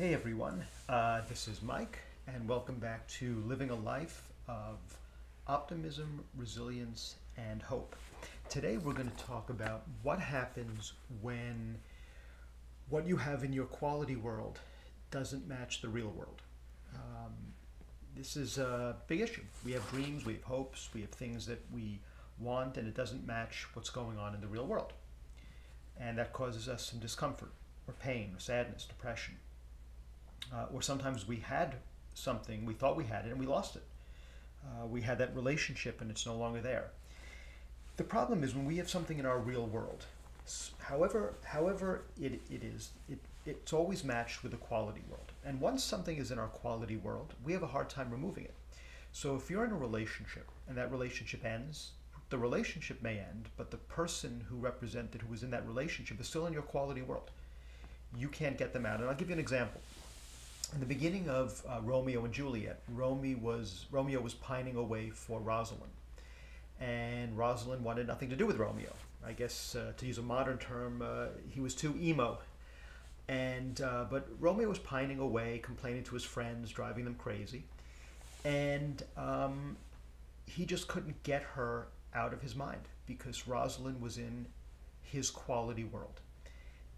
Hey everyone, uh, this is Mike, and welcome back to Living a Life of Optimism, Resilience, and Hope. Today we're going to talk about what happens when what you have in your quality world doesn't match the real world. Um, this is a big issue. We have dreams, we have hopes, we have things that we want, and it doesn't match what's going on in the real world. And that causes us some discomfort, or pain, or sadness, depression. Uh, or sometimes we had something, we thought we had it, and we lost it. Uh, we had that relationship, and it's no longer there. The problem is when we have something in our real world, however, however it, it is, it, it's always matched with the quality world. And once something is in our quality world, we have a hard time removing it. So if you're in a relationship and that relationship ends, the relationship may end, but the person who represented, who was in that relationship, is still in your quality world. You can't get them out. And I'll give you an example. In the beginning of uh, Romeo and Juliet, Romeo was, Romeo was pining away for Rosalind. And Rosalind wanted nothing to do with Romeo. I guess, uh, to use a modern term, uh, he was too emo. And, uh, but Romeo was pining away, complaining to his friends, driving them crazy. And um, he just couldn't get her out of his mind because Rosalind was in his quality world.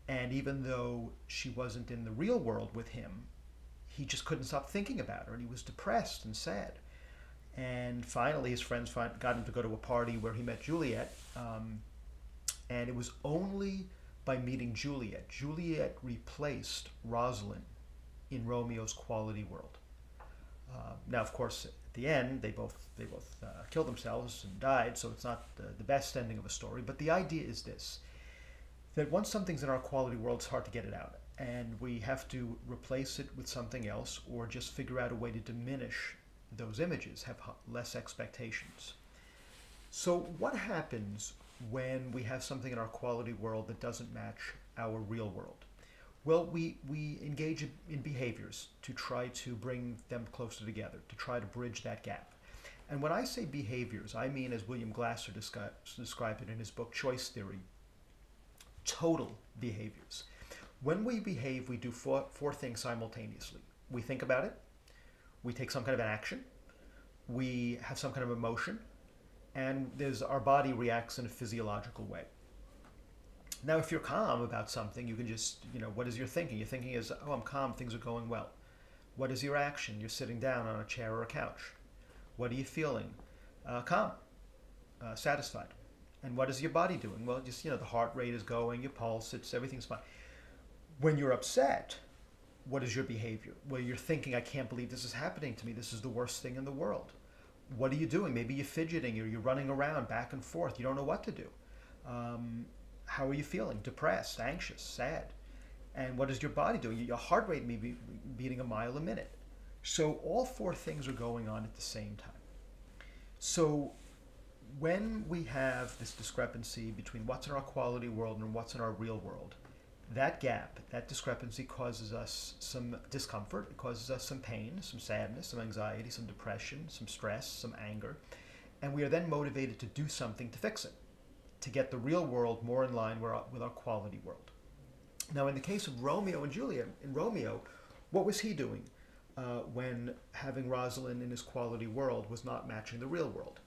And even though she wasn't in the real world with him, he just couldn't stop thinking about her and he was depressed and sad. And finally, his friends got him to go to a party where he met Juliet. Um, and it was only by meeting Juliet. Juliet replaced Rosalind in Romeo's quality world. Uh, now, of course, at the end, they both they both uh, killed themselves and died, so it's not the, the best ending of a story. But the idea is this: that once something's in our quality world, it's hard to get it out, and we have to replace it with something else, or just figure out a way to diminish those images, have less expectations. So, what happens when we have something in our quality world that doesn't match our real world? Well, we, we engage in behaviors to try to bring them closer together, to try to bridge that gap. And when I say behaviors, I mean, as William Glasser described it in his book Choice Theory, total behaviors. When we behave, we do four, four things simultaneously. We think about it, we take some kind of an action, we have some kind of emotion, and there's our body reacts in a physiological way. Now, if you're calm about something, you can just, you know, what is your thinking? Your thinking is, oh, I'm calm, things are going well. What is your action? You're sitting down on a chair or a couch. What are you feeling? Uh, calm, uh, satisfied. And what is your body doing? Well, just, you know, the heart rate is going, your pulse, it's, everything's fine. When you're upset, what is your behavior? Well, you're thinking, I can't believe this is happening to me. This is the worst thing in the world. What are you doing? Maybe you're fidgeting or you're running around back and forth. You don't know what to do. Um, how are you feeling? Depressed, anxious, sad. And what is your body doing? Your heart rate may be beating a mile a minute. So all four things are going on at the same time. So when we have this discrepancy between what's in our quality world and what's in our real world, that gap, that discrepancy causes us some discomfort, it causes us some pain, some sadness, some anxiety, some depression, some stress, some anger, and we are then motivated to do something to fix it to get the real world more in line with our quality world. Now, in the case of Romeo and Juliet, in Romeo, what was he doing uh, when having Rosalind in his quality world was not matching the real world?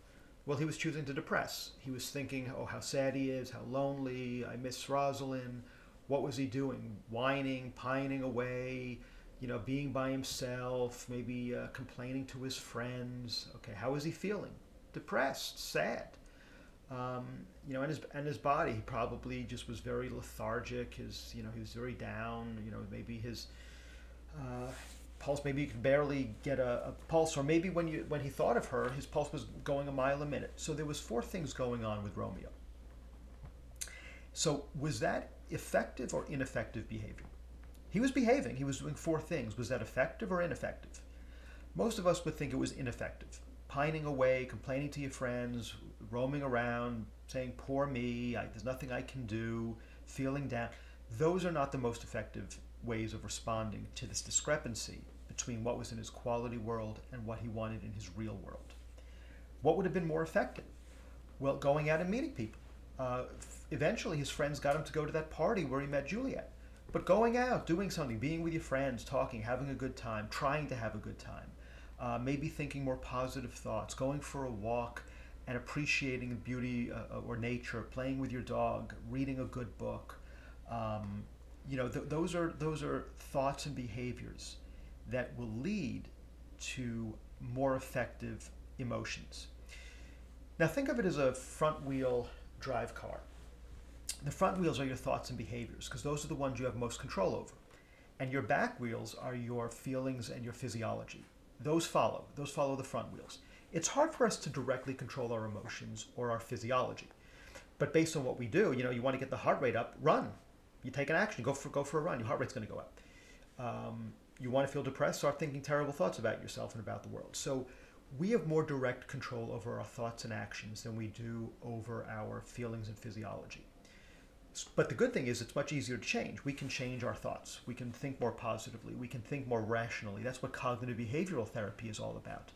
Well, he was choosing to depress. He was thinking, oh, how sad he is, how lonely, I miss Rosalind. What was he doing? Whining, pining away, you know, being by himself, maybe uh, complaining to his friends. Okay, how is he feeling? Depressed, sad. Um, you know, and his and his body he probably just was very lethargic. His you know he was very down. You know maybe his uh, pulse maybe he could barely get a, a, pulse, or maybe when you when he thought of her, his pulse was going a mile a minute. So there was four things going on with Romeo. So was that effective or ineffective behavior? He was behaving. He was doing four things. Was that effective or ineffective? Most of us would think it was ineffective. Pining away, complaining to your friends, roaming around, saying, poor me, I, there's nothing I can do, feeling down. Those are not the most effective ways of responding to this discrepancy between what was in his quality world and what he wanted in his real world. What would have been more effective? Well, going out and meeting people. Uh, eventually, his friends got him to go to that party where he met Juliet. But going out, doing something, being with your friends, talking, having a good time, trying to have a good time, uh, maybe thinking more positive thoughts, going for a walk and appreciating the beauty uh, or nature, playing with your dog, reading a good book. Um, you know, th- those are those are thoughts and behaviors that will lead to more effective emotions. Now think of it as a front wheel drive car. The front wheels are your thoughts and behaviors because those are the ones you have most control over. And your back wheels are your feelings and your physiology. Those follow. Those follow the front wheels. It's hard for us to directly control our emotions or our physiology. But based on what we do, you know, you want to get the heart rate up, run. You take an action, go for go for a run. Your heart rate's going to go up. Um, you want to feel depressed, start thinking terrible thoughts about yourself and about the world. So we have more direct control over our thoughts and actions than we do over our feelings and physiology. But the good thing is, it's much easier to change. We can change our thoughts. We can think more positively. We can think more rationally. That's what cognitive behavioral therapy is all about.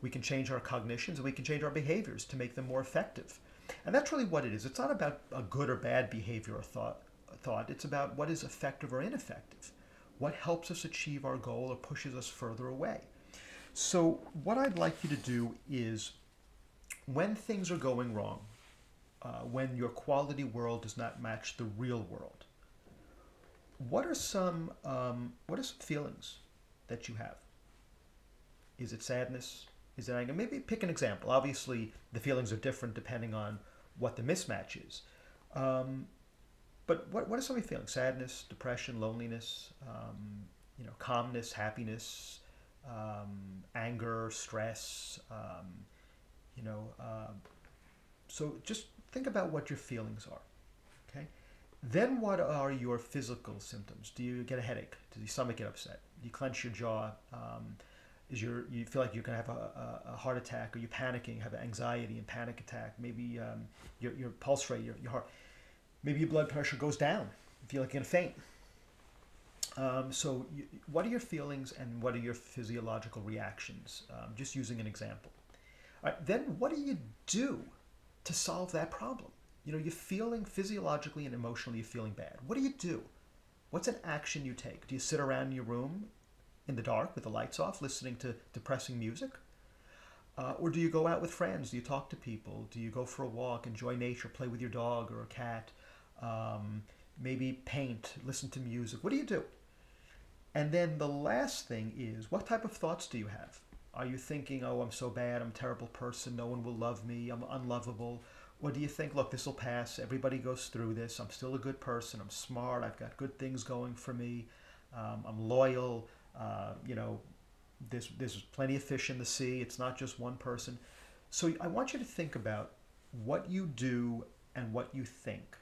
We can change our cognitions and we can change our behaviors to make them more effective. And that's really what it is. It's not about a good or bad behavior or thought. thought. It's about what is effective or ineffective. What helps us achieve our goal or pushes us further away. So, what I'd like you to do is when things are going wrong, uh, when your quality world does not match the real world, what are some um, what are some feelings that you have? Is it sadness? Is it anger? Maybe pick an example. Obviously, the feelings are different depending on what the mismatch is. Um, but what, what are some of your feelings? Sadness, depression, loneliness, um, you know, calmness, happiness, um, anger, stress, um, you know. Uh, so just think about what your feelings are. Okay. Then what are your physical symptoms? Do you get a headache? Does your stomach get upset? Do you clench your jaw? Um, is your you feel like you're going to have a, a, heart attack? Or you panicking? Have anxiety and panic attack? Maybe um, your, your pulse rate, your, your heart, maybe your blood pressure goes down. You feel like you're going to faint. Um, so, what are your feelings and what are your physiological reactions? Um, just using an example. All right, then, what do you do to solve that problem? You know, you're feeling physiologically and emotionally, you're feeling bad. What do you do? What's an action you take? Do you sit around in your room in the dark with the lights off, listening to depressing music? Uh, or do you go out with friends? Do you talk to people? Do you go for a walk, enjoy nature, play with your dog or a cat? Um, maybe paint, listen to music. What do you do? And then the last thing is what type of thoughts do you have? Are you thinking, oh, I'm so bad, I'm a terrible person, no one will love me, I'm unlovable? Or do you think, look, this will pass, everybody goes through this, I'm still a good person, I'm smart, I've got good things going for me, um, I'm loyal, uh, you know, there's, there's plenty of fish in the sea, it's not just one person. So I want you to think about what you do and what you think.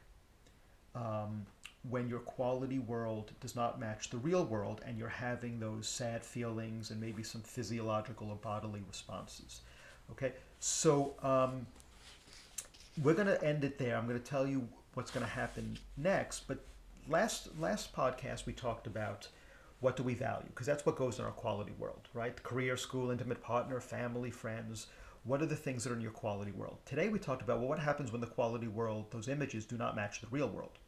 Um, when your quality world does not match the real world and you're having those sad feelings and maybe some physiological or bodily responses. Okay, so um, we're going to end it there. I'm going to tell you what's going to happen next. But last last podcast we talked about what do we value because that's what goes in our quality world, right? Career, school, intimate partner, family, friends. What are the things that are in your quality world? Today we talked about well, what happens when the quality world, those images, do not match the real world.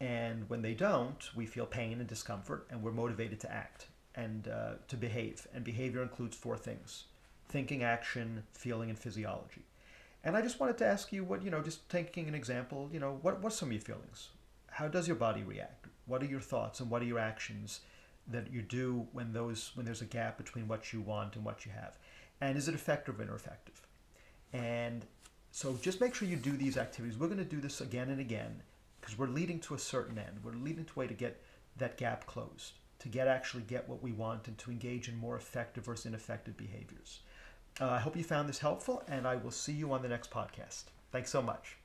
And when they don't, we feel pain and discomfort, and we're motivated to act and uh, to behave. And behavior includes four things thinking, action, feeling, and physiology. And I just wanted to ask you what, you know, just taking an example, you know, what, what's some of your feelings? How does your body react? What are your thoughts and what are your actions that you do when those when there's a gap between what you want and what you have? And is it effective or ineffective? And so just make sure you do these activities. We're going to do this again and again because we're leading to a certain end. We're leading to a way to get that gap closed, to get actually get what we want, and to engage in more effective versus ineffective behaviors. Uh, I hope you found this helpful, and I will see you on the next podcast. Thanks so much.